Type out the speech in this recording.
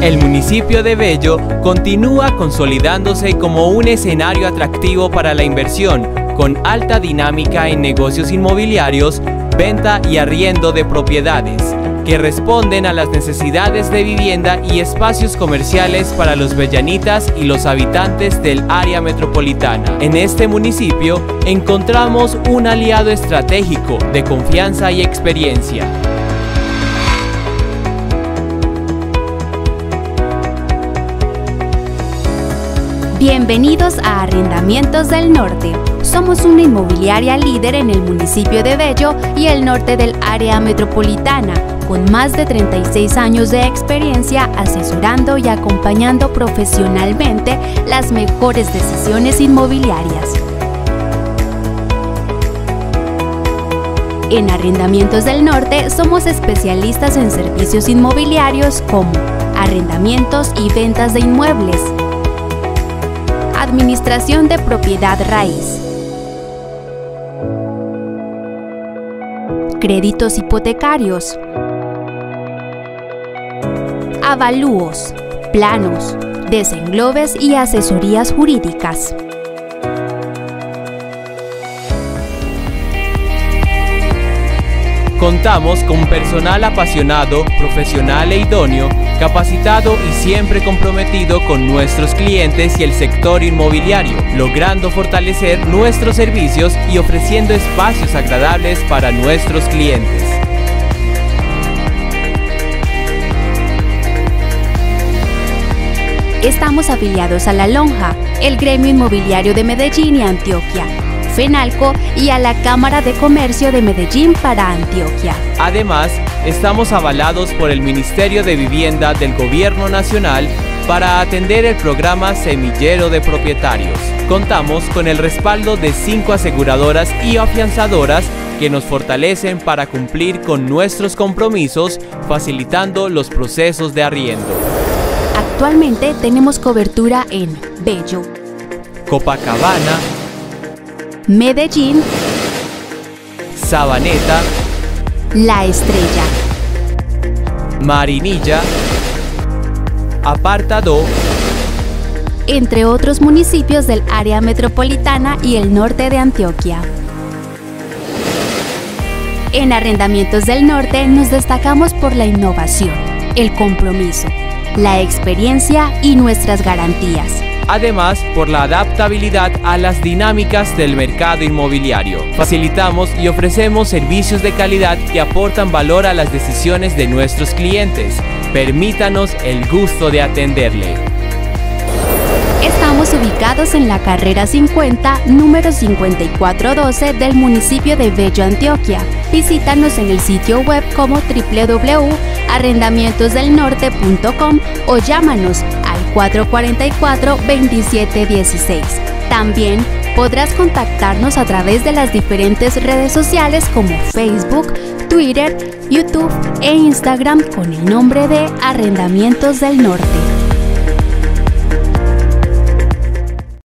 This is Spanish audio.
El municipio de Bello continúa consolidándose como un escenario atractivo para la inversión, con alta dinámica en negocios inmobiliarios, venta y arriendo de propiedades, que responden a las necesidades de vivienda y espacios comerciales para los bellanitas y los habitantes del área metropolitana. En este municipio encontramos un aliado estratégico de confianza y experiencia. Bienvenidos a Arrendamientos del Norte. Somos una inmobiliaria líder en el municipio de Bello y el norte del área metropolitana, con más de 36 años de experiencia asesorando y acompañando profesionalmente las mejores decisiones inmobiliarias. En Arrendamientos del Norte somos especialistas en servicios inmobiliarios como arrendamientos y ventas de inmuebles, Administración de Propiedad Raíz. Créditos hipotecarios. Avalúos, planos, desenglobes y asesorías jurídicas. Contamos con personal apasionado, profesional e idóneo, capacitado y siempre comprometido con nuestros clientes y el sector inmobiliario, logrando fortalecer nuestros servicios y ofreciendo espacios agradables para nuestros clientes. Estamos afiliados a La Lonja, el gremio inmobiliario de Medellín y Antioquia Y a la Cámara de Comercio de Medellín para Antioquia. Además, estamos avalados por el Ministerio de Vivienda del Gobierno Nacional para atender el programa Semillero de Propietarios. Contamos con el respaldo de cinco aseguradoras y afianzadoras que nos fortalecen para cumplir con nuestros compromisos, facilitando los procesos de arriendo. Actualmente tenemos cobertura en Bello, Copacabana, Medellín, Sabaneta, La Estrella, Marinilla, Apartado, entre otros municipios del área metropolitana y el norte de Antioquia. En Arrendamientos del Norte nos destacamos por la innovación, el compromiso, la experiencia y nuestras garantías además por la adaptabilidad a las dinámicas del mercado inmobiliario. Facilitamos y ofrecemos servicios de calidad que aportan valor a las decisiones de nuestros clientes. Permítanos el gusto de atenderle. Estamos ubicados en la carrera 50, número 5412 del municipio de Bello, Antioquia. Visítanos en el sitio web como www.arrendamientosdelnorte.com o llámanos 444-2716. También podrás contactarnos a través de las diferentes redes sociales como Facebook, Twitter, YouTube e Instagram con el nombre de Arrendamientos del Norte.